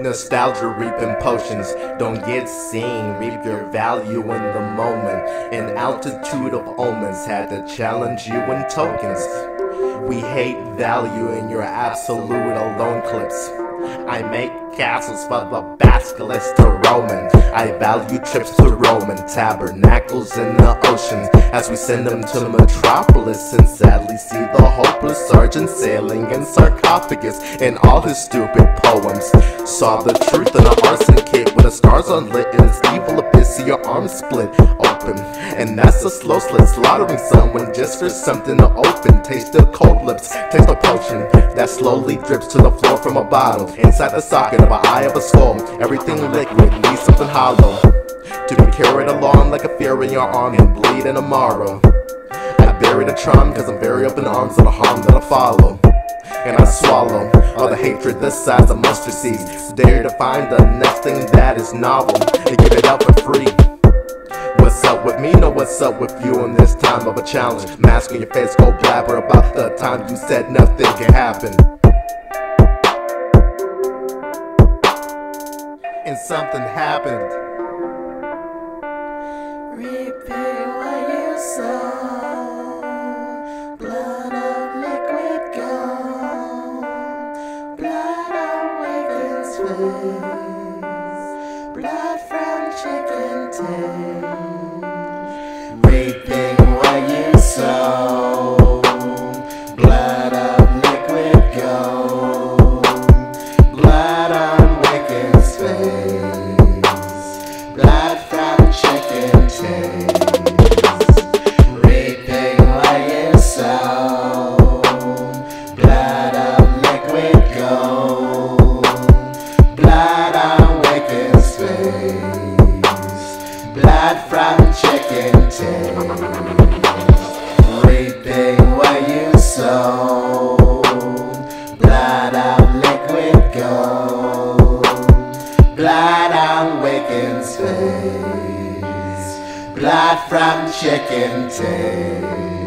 Nostalgia reaping potions don't get seen. Reap your value in the moment. An altitude of omens had to challenge you in tokens. We hate value in your absolute alone clips. I make castles for the basilisk to Roman. I value trips to Roman tabernacles in the ocean as we send them to the Metropolis and sadly see the hopeless sergeant sailing in sarcophagus in all his stupid poems. Saw the truth in an arson with the stars unlit in its evil abyss. See your arms split open, and that's a slow slit slaughtering someone just for something to open. Taste the cold lips, taste the potion that slowly drips to the floor from a bottle inside the socket of an eye of a skull. Everything liquid needs something hollow to be carried along like a fear in your arm and bleed in tomorrow. I bury the trauma cause I'm very open arms of the harm that'll follow. The size of mustard seeds. Dare to find the next thing that is novel and give it out for free. What's up with me? Know what's up with you in this time of a challenge. Mask on your face, go blabber about the time you said nothing can happen. and something happened. Blood from chicken tail. Reaping chicken. Reaping what you blood liquid gold, blood blood from chicken tails.